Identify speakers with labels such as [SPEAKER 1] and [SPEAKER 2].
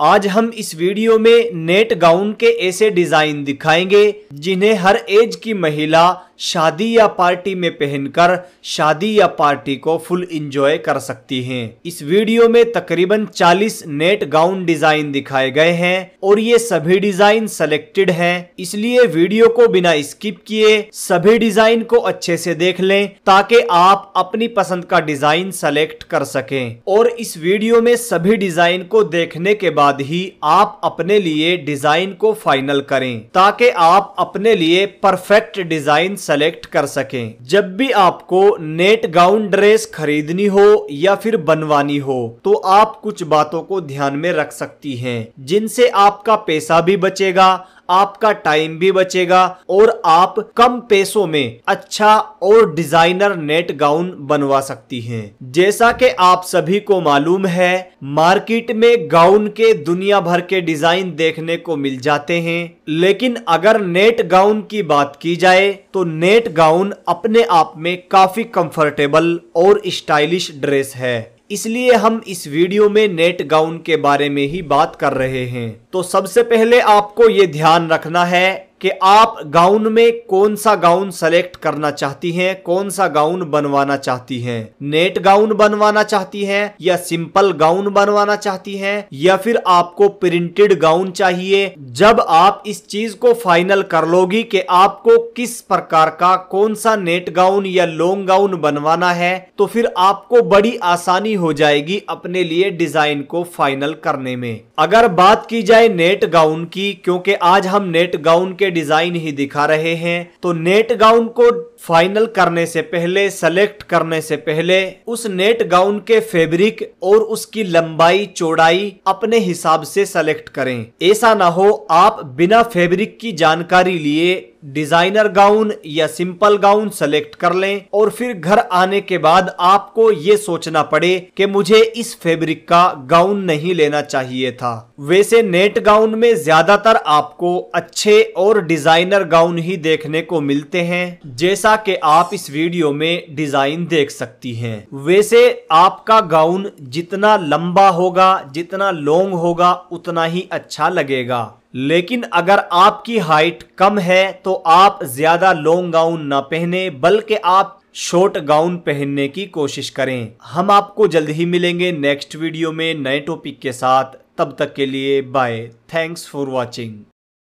[SPEAKER 1] आज हम इस वीडियो में नेट गाउन के ऐसे डिज़ाइन दिखाएँगे जिन्हें हर एज की महिला शादी या पार्टी में पहनकर शादी या पार्टी को फुल इंजॉय कर सकती हैं। इस वीडियो में तकरीबन 40 नेट गाउन डिज़ाइन दिखाए गए हैं और ये सभी डिज़ाइन सेलेक्टेड हैं इसलिए वीडियो को बिना स्किप किए सभी डिज़ाइन को अच्छे से देख लें ताकि आप अपनी पसंद का डिज़ाइन सेलेक्ट कर सकें और इस वीडियो में सभी डिज़ाइन को देखने के बाद ही आप अपने लिए डिज़ाइन को फाइनल करें ताकि आप अपने लिए परफेक्ट डिज़ाइन सेलेक्ट कर सकें। जब भी आपको नेट गाउन ड्रेस खरीदनी हो या फिर बनवानी हो तो आप कुछ बातों को ध्यान में रख सकती हैं, जिनसे आपका पैसा भी बचेगा आपका टाइम भी बचेगा और आप कम पैसों में अच्छा और डिज़ाइनर नेट गाउन बनवा सकती हैं। जैसा कि आप सभी को मालूम है मार्केट में गाउन के दुनिया भर के डिज़ाइन देखने को मिल जाते हैं। लेकिन अगर नेट गाउन की बात की जाए तो नेट गाउन अपने आप में काफ़ी कंफर्टेबल और स्टाइलिश ड्रेस है। इसलिए हम इस वीडियो में नेट गाउन के बारे में ही बात कर रहे हैं। तो सबसे पहले आपको ये ध्यान रखना है। कि आप गाउन में कौन सा गाउन सेलेक्ट करना चाहती हैं, कौन सा गाउन बनवाना चाहती हैं? नेट गाउन बनवाना चाहती हैं या सिंपल गाउन बनवाना चाहती हैं? या फिर आपको प्रिंटेड गाउन चाहिए? जब आप इस चीज़ को फाइनल कर लोगी कि आपको किस प्रकार का कौन सा नेट गाउन या लॉन्ग गाउन बनवाना है तो फिर आपको बड़ी आसानी हो जाएगी अपने लिए डिज़ाइन को फाइनल करने में। अगर बात की जाए नेट गाउन की, क्योंकि आज हम नेट गाउन डिज़ाइन ही दिखा रहे हैं। तो नेट गाउन को फाइनल करने से पहले सेलेक्ट करने से पहले, उस नेट गाउन के फैब्रिक और उसकी लंबाई, चौड़ाई अपने हिसाब से सेलेक्ट करें। ऐसा ना हो आप बिना फैब्रिक की जानकारी लिए डिज़ाइनर गाउन या सिंपल गाउन सेलेक्ट कर लें और फिर घर आने के बाद आपको ये सोचना पड़े कि मुझे इस फैब्रिक का गाउन नहीं लेना चाहिए था। वैसे नेट गाउन में ज़्यादातर आपको अच्छे और डिज़ाइनर गाउन ही देखने को मिलते हैं, जैसा कि आप इस वीडियो में डिज़ाइन देख सकती हैं। वैसे आपका गाउन जितना लंबा होगा, जितना लॉन्ग होगा, उतना ही अच्छा लगेगा। लेकिन अगर आपकी हाइट कम है तो आप ज़्यादा लॉन्ग गाउन ना पहने, बल्कि आप शॉर्ट गाउन पहनने की कोशिश करें। हम आपको जल्द ही मिलेंगे नेक्स्ट वीडियो में नए टॉपिक के साथ। तब तक के लिए बाय थैंक्स फॉर वॉचिंग